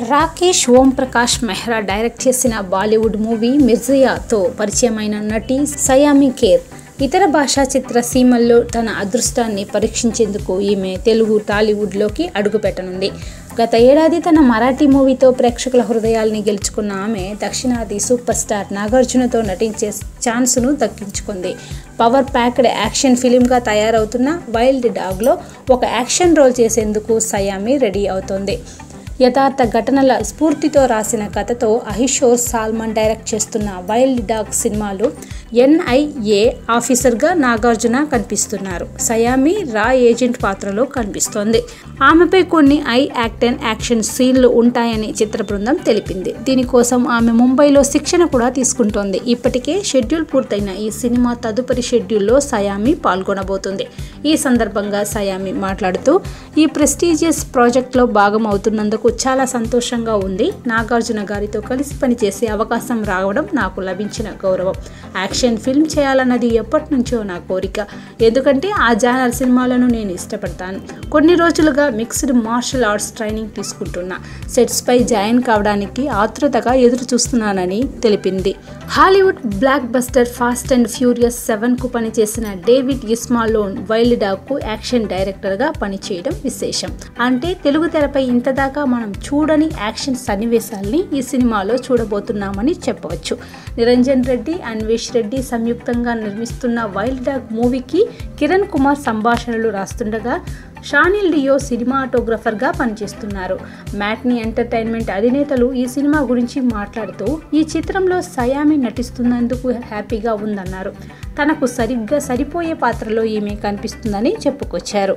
Rakesh Om Prakash Mehra direct చేసిన Bollywood movie మిర్జియాతో పరిచయమైన నటి సయామి కేర్ ఇతర భాషా చిత్ర సీమల్లో తన అదృష్టాన్ని పరీక్షించేందుకు ఈమె తెలుగు టాలీవుడ్లోకి అడుగుపెట్టనుంది. గత ఏడాది తన మరాఠీ మూవీతో ప్రేక్షకుల హృదయాల్ని గెలుచుకున్న ఆమె దక్షిణాది సూపర్ స్టార్ నాగార్జునతో నటించే ఛాన్స్ను దక్కించుకుంది. పవర్ ప్యాక్డ్ యాక్షన్ ఫిలింగా తయారవుతున్న వైల్డ్ డాగ్లో ఒక యాక్షన్ రోల్ చేసేందుకు సయామి రెడీ అవుతోంది. యథార్థ ఘటనల స్ఫూర్తితో రాసిన కథతో అహిషోర్ సాల్మన్ డైరెక్ట్ చేస్తున్న వైల్డ్ డాగ్ సినిమాలో ఎన్ఐఏ ఆఫీసర్గా నాగార్జున కనిపిస్తున్నారు. సయామి రా ఏజెంట్ పాత్రలో కనిపిస్తోంది. ఆమెపై కొన్ని ఐ యాక్ట్ అండ్ యాక్షన్ సీన్లు ఉంటాయని చిత్ర బృందం తెలిపింది. దీనికోసం ఆమె ముంబైలో శిక్షణ కూడా తీసుకుంటోంది. ఇప్పటికే షెడ్యూల్ పూర్తయిన ఈ సినిమా తదుపరి షెడ్యూల్లో సయామి పాల్గొనబోతుంది. ఈ సందర్భంగా సయామి మాట్లాడుతూ ఈ ప్రెస్టీజియస్ ప్రాజెక్ట్లో భాగం అవుతున్నందుకు చాలా సంతోషంగా ఉంది. నాగార్జున గారితో కలిసి పనిచేసే అవకాశం రావడం నాకు లభించిన గౌరవం. యాక్షన్ ఫిల్మ్ చేయాలన్నది ఎప్పటి నుంచో నా కోరిక. ఎందుకంటే ఆ జానర్ సినిమాలను నేను ఇష్టపడతాను. కొన్ని రోజులుగా మిక్స్డ్ మార్షల్ ఆర్ట్స్ ట్రైనింగ్ తీసుకుంటున్నా. సెట్స్పై జాయిన్ కావడానికి ఆతృతగా ఎదురు చూస్తున్నానని తెలిపింది. Hollywood blockbuster fast and furious సెవెన్కు పనిచేసిన డేవిడ్ ఇస్మాలోన్ వైల్డ్ డాగ్కు యాక్షన్ డైరెక్టర్గా పనిచేయడం విశేషం. అంటే తెలుగు తెరపై ఇంతదాకా మనం చూడని యాక్షన్ సన్నివేశాల్ని ఈ సినిమాలో చూడబోతున్నామని చెప్పవచ్చు. నిరంజన్ రెడ్డి అన్వేష్ రెడ్డి సంయుక్తంగా నిర్మిస్తున్న వైల్డ్ డాగ్ మూవీకి కిరణ్ కుమార్ సంభాషణలు రాస్తుండగా షానిల్ డియో సినిమాటోగ్రఫర్గా పనిచేస్తున్నారు. మ్యాట్ని ఎంటర్టైన్మెంట్ అధినేతలు ఈ సినిమా గురించి మాట్లాడుతూ ఈ చిత్రంలో సయామి నటిస్తున్నందుకు హ్యాపీగా ఉందన్నారు. తనకు సరిగ్గా సరిపోయే పాత్రలో ఈమె కనిపిస్తుందని చెప్పుకొచ్చారు.